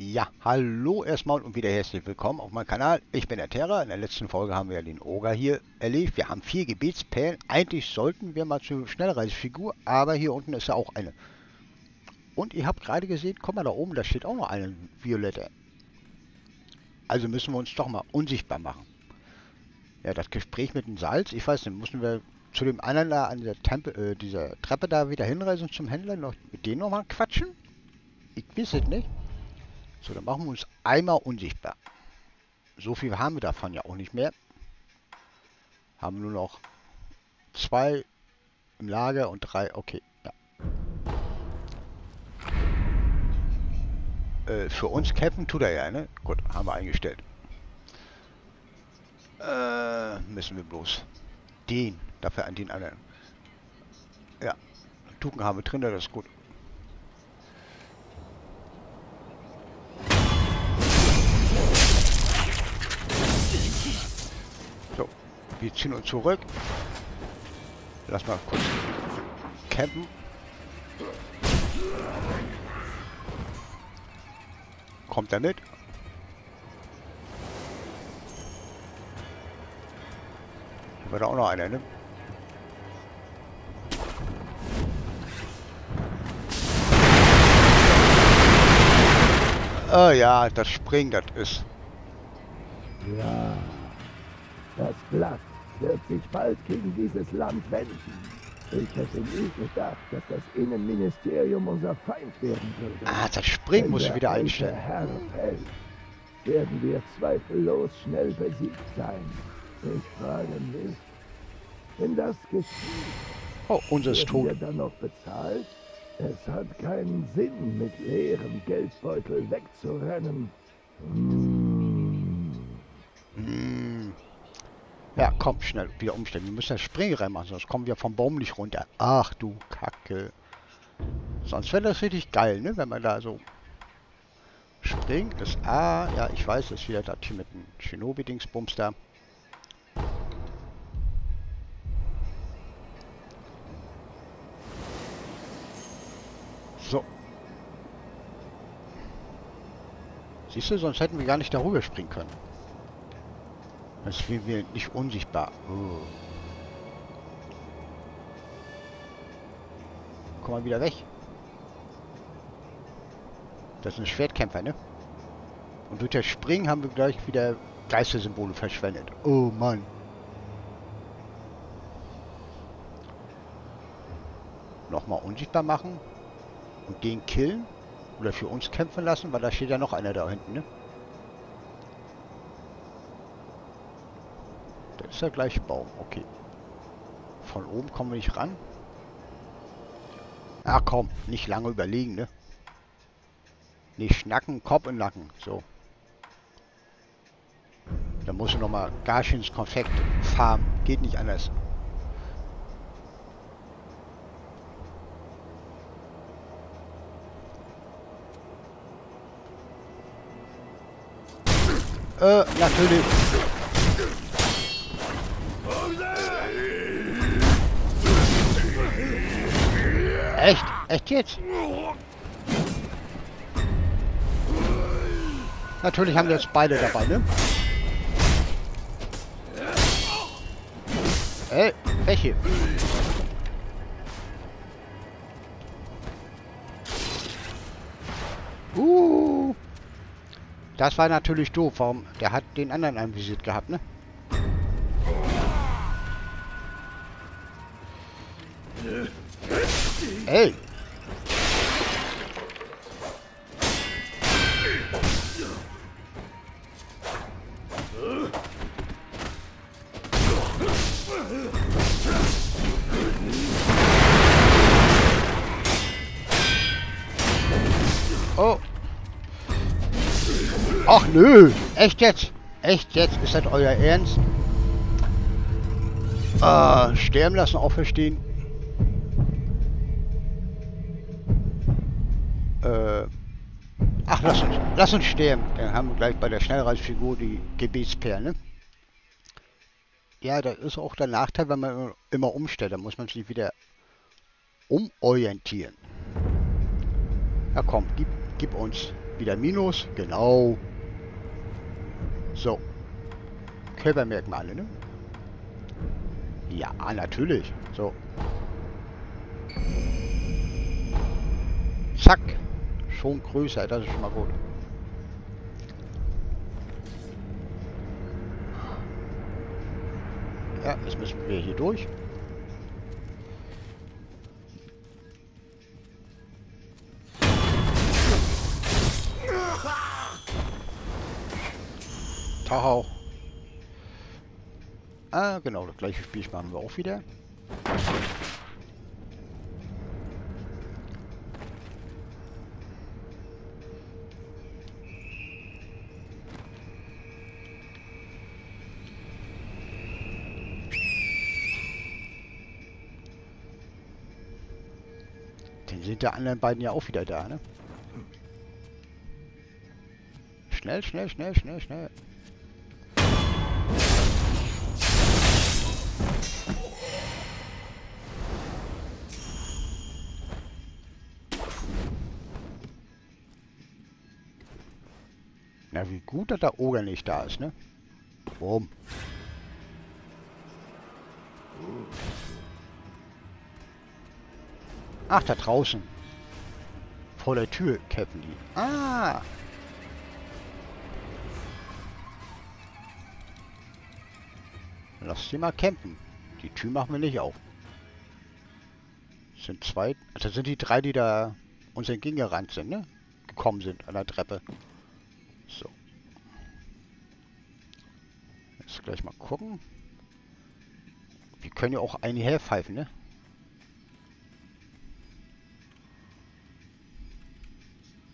Ja, hallo erstmal und wieder herzlich willkommen auf meinem Kanal. Ich bin der Terra. In der letzten Folge haben wir ja den Oger hier erlebt. Wir haben vier Gebetsperlen. Eigentlich sollten wir mal zur Schnellreisefigur, aber hier unten ist ja auch eine. Und ihr habt gerade gesehen, guck mal da oben, da steht auch noch eine violette. Also müssen wir uns doch mal unsichtbar machen. Ja, das Gespräch mit dem Salz, ich weiß nicht, müssen wir zu dem anderen da an der Tempe, äh, dieser Treppe da wieder hinreisen zum Händler, noch mit dem nochmal quatschen? Ich weiß es nicht. So, dann machen wir uns einmal unsichtbar. So viel haben wir davon ja auch nicht mehr. Haben nur noch zwei im Lager und drei. Okay, ja. Äh, für uns kämpfen tut er ja, ne? Gut, haben wir eingestellt. Äh, müssen wir bloß den, dafür an den anderen. Ja, Tuken haben wir drin, das ist gut. Wir ziehen uns zurück. Lass mal kurz campen. Kommt er mit? Hier war da auch noch einer, ne? Oh ja, das Springen, das ist. Ja, das Blatt wird sich bald gegen dieses Land wenden. Ich hätte nie gedacht, dass das Innenministerium unser Feind werden würde. Ah, das Springen muss ich wieder einstellen. Herr fällt, werden wir zweifellos schnell besiegt sein. Ich frage mich, wenn das geschieht, oh, unser ist tot. wir dann noch bezahlt? Es hat keinen Sinn, mit leerem Geldbeutel wegzurennen. Hm. Hm. Ja, komm, schnell wieder umstellen. Wir müssen das Springrennen machen, sonst kommen wir vom Baum nicht runter. Ach du Kacke. Sonst wäre das richtig geil, ne? Wenn man da so springt. Das A, ja, ich weiß, das ist wieder das hier mit dem Shinobi-Dingsbums da. So. Siehst du, sonst hätten wir gar nicht darüber springen können. Das sind wir nicht unsichtbar. Oh. Komm mal wieder weg. Das sind Schwertkämpfer, ne? Und durch das Springen haben wir gleich wieder Geistersymbole verschwendet. Oh Mann. Nochmal unsichtbar machen. Und den killen. Oder für uns kämpfen lassen, weil da steht ja noch einer da hinten, ne? Ist der gleiche Baum. Okay. Von oben kommen wir nicht ran. Ach komm, nicht lange überlegen, ne? Nicht schnacken, Kopf und Nacken. So. Da muss ich nochmal Garchens Konfekt farmen. Geht nicht anders. Äh, natürlich. Echt? Jetzt? Natürlich haben wir jetzt beide dabei, ne? Ey, welche? Uh, das war natürlich doof. Warum? Der hat den anderen anvisiert gehabt, ne? Ey! Ach nö. Echt jetzt? Echt jetzt? Ist das euer Ernst? Ah, sterben lassen, auferstehen. Äh, ach, lass uns, lass uns sterben. Dann haben wir gleich bei der Schnellreisefigur die Gebetsperle. Ja, das ist auch der Nachteil, wenn man immer umstellt. Da muss man sich wieder umorientieren. Ja komm, gib, gib uns Wieder Minus, genau. So. Körpermerkmale, ne? Ja, natürlich. So. Zack. Schon größer, das ist schon mal gut. Ja, jetzt müssen wir hier durch. Tachau. Ah, genau, das gleiche Spiel machen wir auch wieder. Dann sind die anderen beiden ja auch wieder da, ne? Schnell, schnell, schnell, schnell, schnell. Wie gut, dass der Oger nicht da ist, ne? Boom. Ach, da draußen. Vor der Tür campen die. Ah! Lass sie mal campen. Die Tür machen wir nicht auf. Das sind zwei... Also sind die drei, die da uns entgegengerannt sind, ne? Gekommen sind an der Treppe. So. Jetzt gleich mal gucken. Wir können ja auch eine herpfeifen, ne?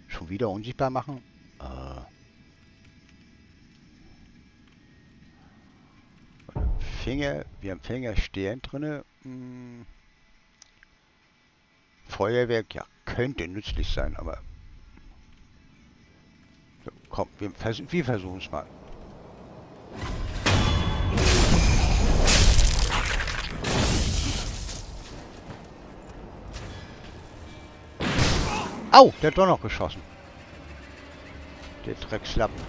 Schon wieder unsichtbar machen? Äh. Finger, wir haben Finger stehen drinne. Hm. Feuerwerk, ja, könnte nützlich sein, aber komm, wir, vers wir versuchen es mal. Au, der hat doch noch geschossen. Der Dreckslappen.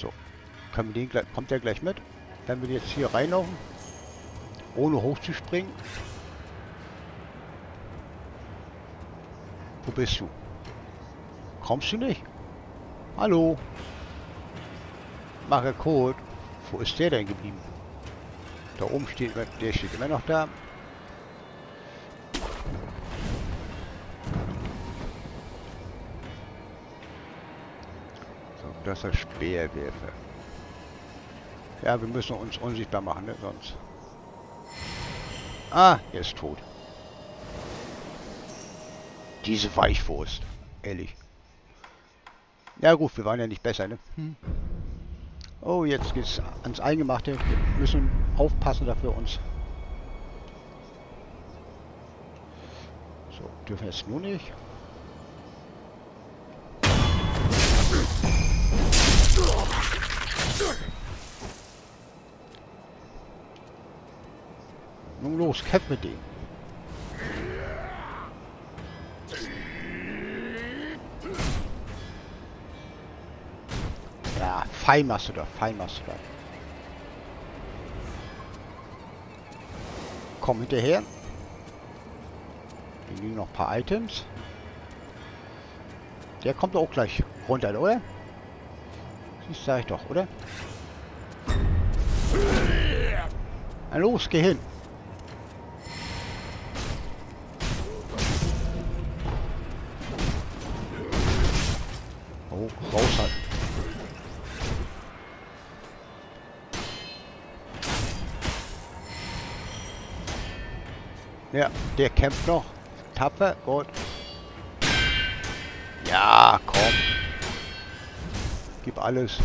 So. Können wir den gleich, kommt der gleich mit? Wenn wir jetzt hier reinlaufen? Ohne hochzuspringen? Wo bist du? Kommst du nicht? Hallo? Mache Code. Wo ist der denn geblieben? Da oben steht, der steht immer noch da. So, das ist der Speerwerfer. Ja, wir müssen uns unsichtbar machen, ne? sonst. Ah, er ist tot. Diese Weichwurst. Ehrlich. Ja gut, wir waren ja nicht besser, ne? Hm. Oh, jetzt geht's ans Eingemachte. Wir müssen aufpassen, wir uns... So, dürfen jetzt nur nicht. Nun los, kämpf mit dem. Ja, fein machst du da, fein machst du da. Komm hinterher. Wir liegen noch ein paar Items. Der kommt auch gleich runter, oder? Das sag ich doch, oder? Na los, geh hin. Ja, der kämpft noch. Tapfer, gut. Ja, komm. Gib alles.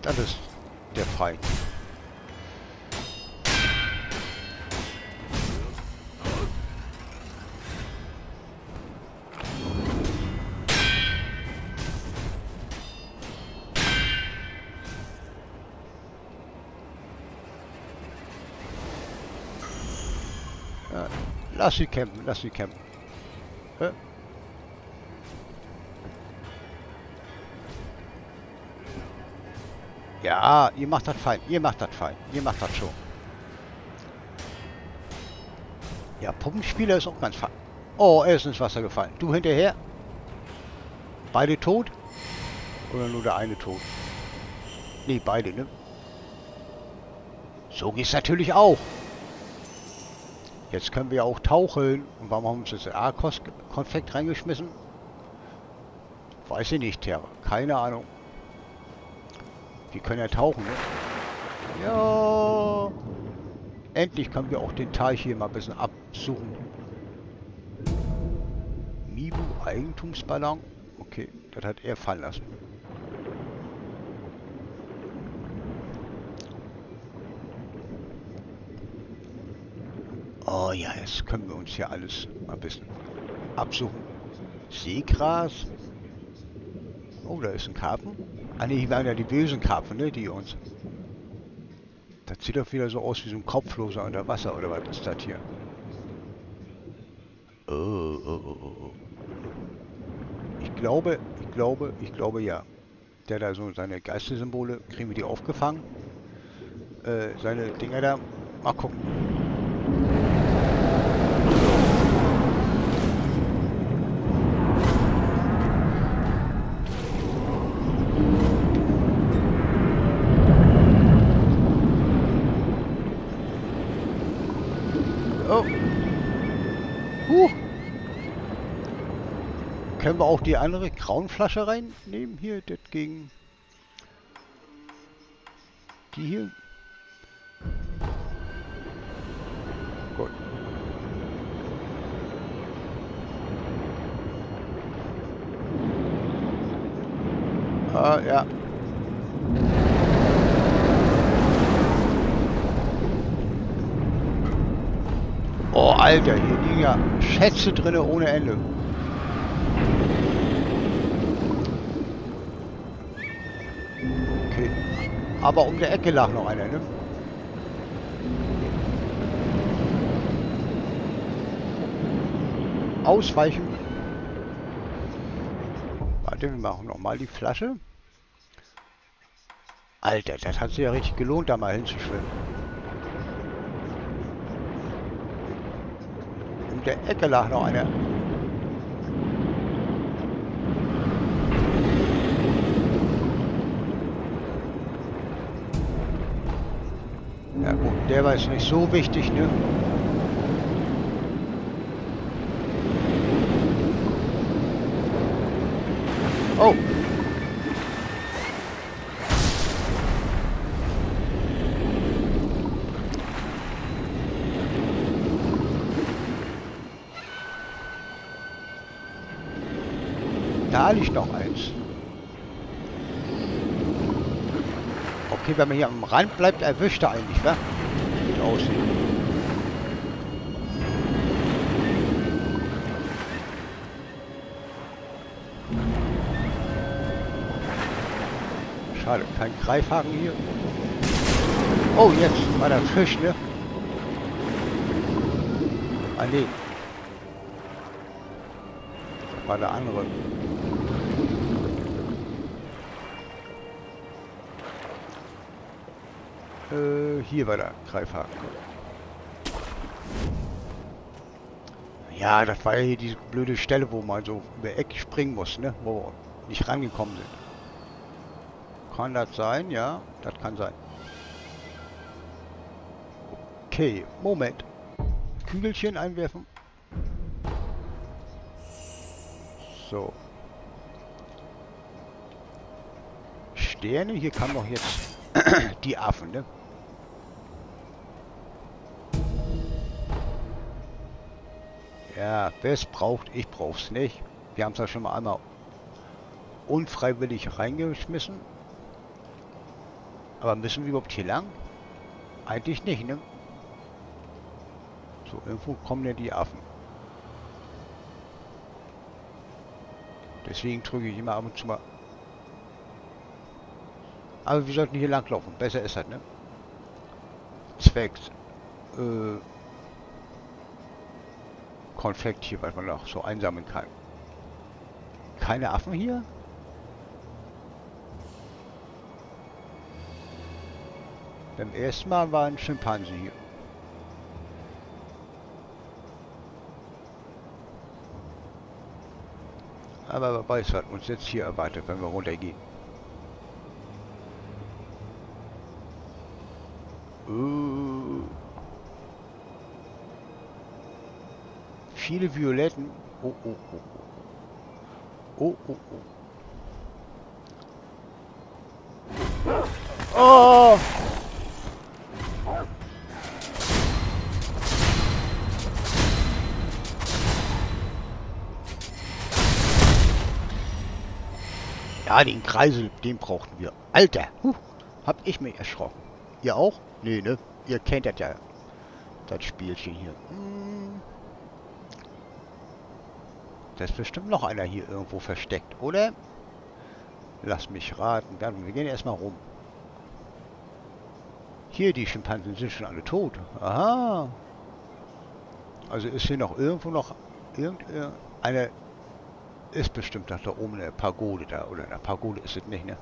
Das ist der Feind. Lass sie campen, lass sie campen. Äh. Ja, ihr macht das fein, ihr macht das fein, ihr macht das schon. Ja, Puppenspieler ist auch ganz fein. Oh, er ist ins Wasser gefallen. Du hinterher? Beide tot? Oder nur der eine tot? Nee, beide, ne? So geht's natürlich auch. Jetzt können wir auch tauchen. Und warum haben uns das A-Konfekt reingeschmissen? Weiß ich nicht, Terra. Keine Ahnung. Wir können ja tauchen, ne? Ja. Endlich können wir auch den Teich hier mal ein bisschen absuchen. Mibu Eigentumsballon. Okay, das hat er fallen lassen. Oh ja, jetzt können wir uns hier alles mal ein bisschen absuchen. Seegras. Oh, da ist ein Karpfen. Ah ne, hier waren ja die bösen Karpfen, ne, die uns... Das sieht doch wieder so aus wie so ein Kopfloser unter Wasser, oder was ist das hier? Oh, oh, oh, oh. oh. Ich glaube, ich glaube, ich glaube ja. Der da so seine Geistersymbole, kriegen wir die aufgefangen? Äh, seine Dinger da, mal gucken. Wir auch die andere Kraunflasche reinnehmen hier, das gegen die hier. Gut. Ah, ja. Oh, Alter, hier liegen ja Schätze drin ohne Ende. Aber um der Ecke lag noch einer, ne? Ausweichen. Warte, wir machen nochmal die Flasche. Alter, das hat sich ja richtig gelohnt, da mal hinzuschwimmen. Um der Ecke lag noch einer. Ja gut, der war jetzt nicht so wichtig, ne? Oh! Da liegt noch eins. Okay, wenn man hier am Rand bleibt, erwischt er eigentlich, wa? Sieht aus. Schade, kein Greifhaken hier. Oh, jetzt war der Fisch, ne? Ah. Das war der andere. Hier war der Greifhaken. Ja, das war ja hier diese blöde Stelle, wo man so über Eck springen muss, ne? Wo wir nicht rangekommen sind. Kann das sein? Ja, das kann sein. Okay, Moment. Kügelchen einwerfen. So. Sterne, hier kann doch jetzt die Affen, ne? Ja, wer es braucht, ich brauch's nicht. Wir haben es ja schon mal einmal unfreiwillig reingeschmissen. Aber müssen wir überhaupt hier lang? Eigentlich nicht, ne? So, irgendwo kommen ja die Affen. Deswegen drücke ich immer ab und zu mal. Aber wir sollten hier lang laufen. Besser ist das, ne? Zwecks. Äh, Konfekt hier, was man noch so einsammeln kann. Keine Affen hier? Beim ersten Mal war ein Schimpanse hier. Aber wer weiß, was uns jetzt hier erwartet, wenn wir runtergehen. Viele Violetten. Oh, oh, oh. Oh, oh, oh. Oh! Ja, den Kreisel, den brauchten wir. Alter, huh, hab ich mich erschrocken. Ihr auch? Nee, ne? Ihr kennt das ja. Das Spielchen hier. Hm. Da ist bestimmt noch einer hier irgendwo versteckt, oder? Lass mich raten. Wir gehen erstmal rum. Hier, die Schimpansen sind schon alle tot. Aha. Also ist hier noch irgendwo noch irgendeine ist bestimmt da oben eine Pagode da. Oder eine Pagode ist es nicht, ne?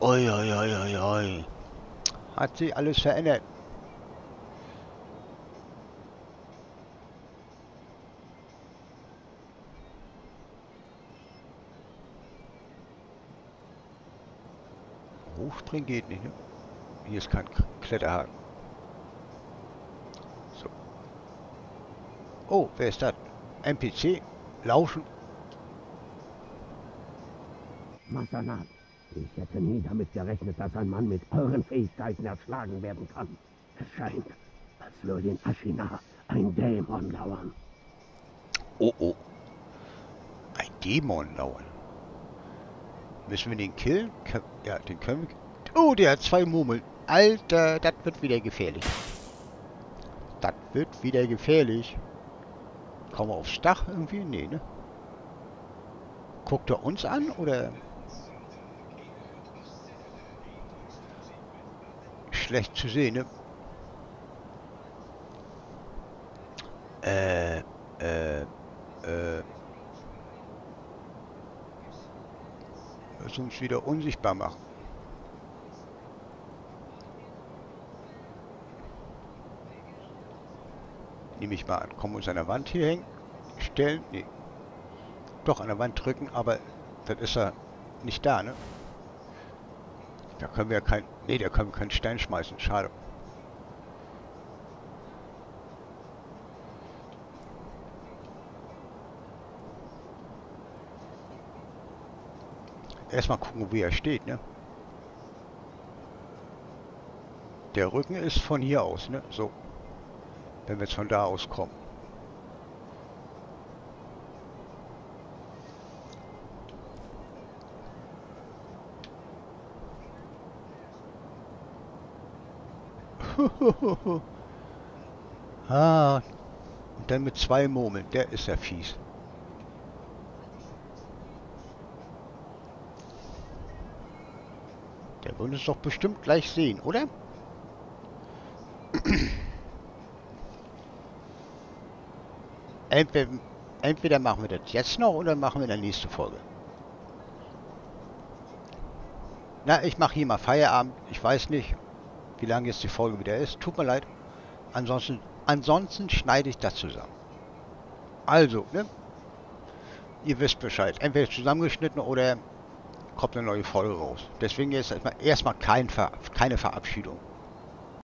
Oi, oi, oi, oi, oi. Hat sich alles verändert. Hochspringen geht nicht, ne? Hier ist kein Kletterhaken. So. Oh, wer ist das? NPC? Lauschen? Masanat, ich hätte nie damit gerechnet, dass ein Mann mit euren Fähigkeiten erschlagen werden kann. Es scheint, als würde in Ashina ein Dämon lauern. Oh oh. Ein Dämon lauern. Müssen wir den killen? Ja, den können wir... Oh, der hat zwei Murmeln. Alter, das wird wieder gefährlich. Das wird wieder gefährlich. Kommen wir aufs Dach irgendwie? Nee, ne? Guckt er uns an oder? Schlecht zu sehen, ne? Äh, äh, äh. Lass uns wieder unsichtbar machen. Nehme ich mal an. Kommen uns an der Wand hier hängen? Stellen? Nee. Doch, an der Wand drücken, aber das ist ja nicht da, ne? Da können wir ja kein... Nee, da können wir keinen Stein schmeißen. Schade. Erstmal gucken, wie er steht, ne? Der Rücken ist von hier aus, ne? So wenn wir jetzt von da aus kommen. ah, und dann mit zwei Murmeln, der ist ja fies. Der wird uns doch bestimmt gleich sehen, oder? Entweder, entweder machen wir das jetzt noch oder machen wir in der nächsten Folge. Na, ich mache hier mal Feierabend. Ich weiß nicht, wie lange jetzt die Folge wieder ist. Tut mir leid. Ansonsten, ansonsten schneide ich das zusammen. Also, ne? Ihr wisst Bescheid. Entweder zusammengeschnitten oder kommt eine neue Folge raus. Deswegen erstmal, erstmal kein Ver keine Verabschiedung.